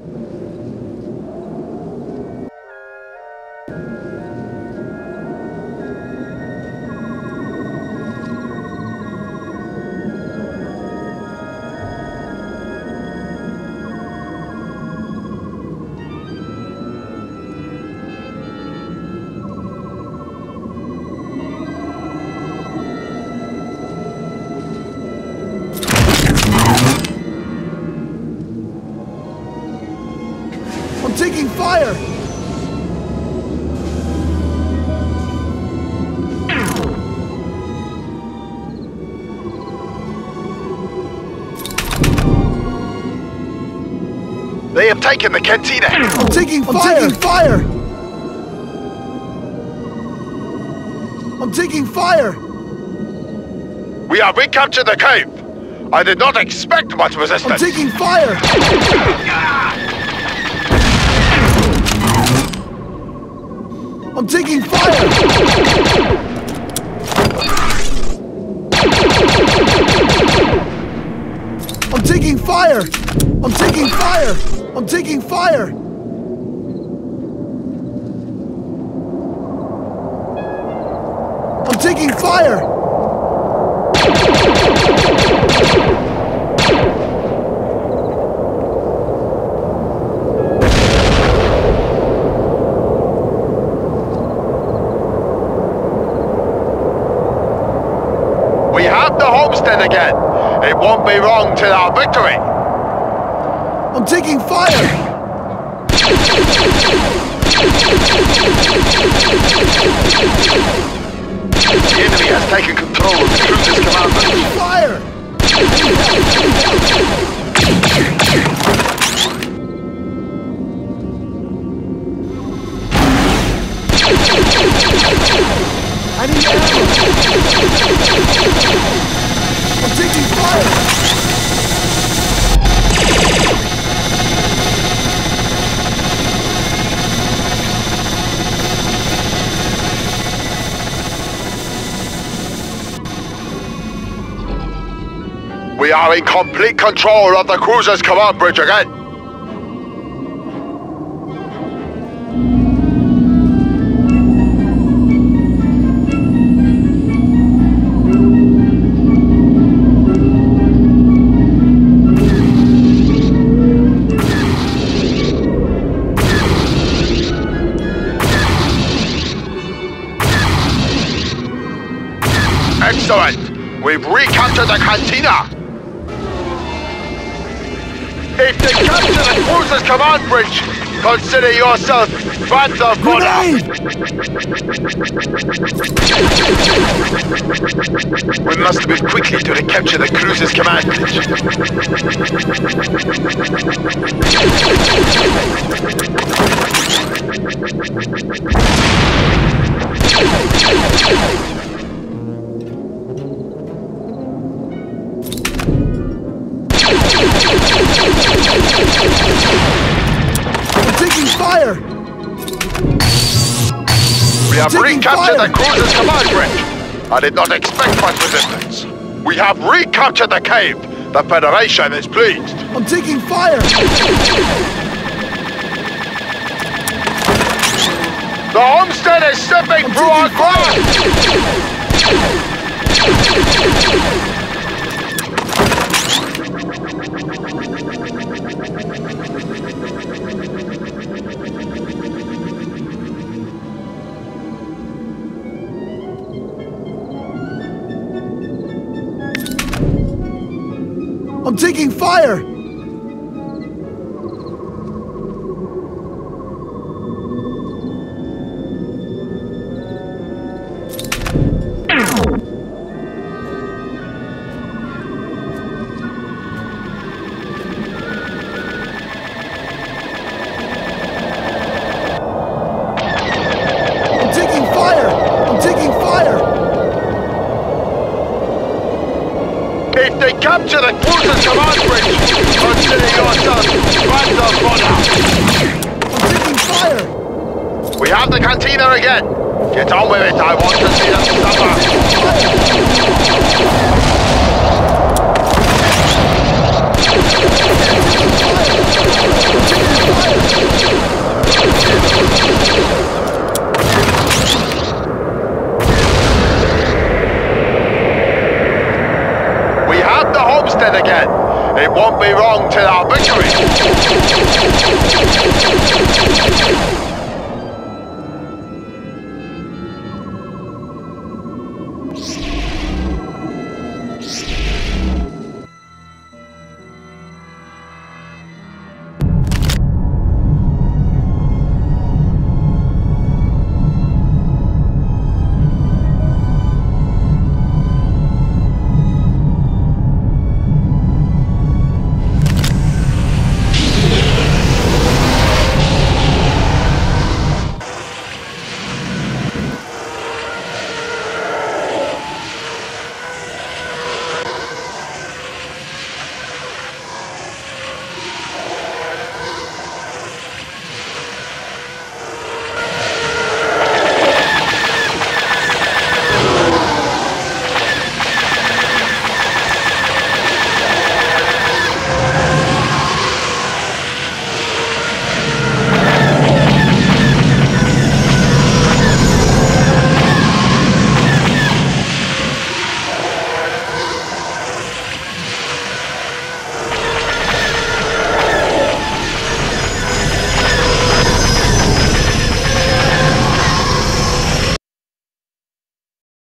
I'm fire! They have taken the cantina. I'm taking fire! I'm taking fire! I'm taking fire! We have recaptured the cave. I did not expect much resistance! I'm resistance. taking fire! I'm taking fire! I'm taking fire! I'm taking fire! I'm taking fire! I'm taking fire! Homestead again. It won't be long till our victory. I'm taking fire! The enemy has taken control of the cruiser's commander. Fire! We are in complete control of the cruiser's command bridge again. Excellent! We've recaptured the cantina! If they capture the cruiser's command bridge, consider yourself Fodder! Grenade! We must move quickly to recapture the cruiser's command bridge. We have recaptured fire. the cruiser's command bridge. I did not expect much resistance. We have recaptured the cave. The Federation is pleased. I'm taking fire! The homestead is slipping through our taking If they capture the yet. Get on with it. I want to see them suffer. We have the homestead again. It won't be wrong till our victory.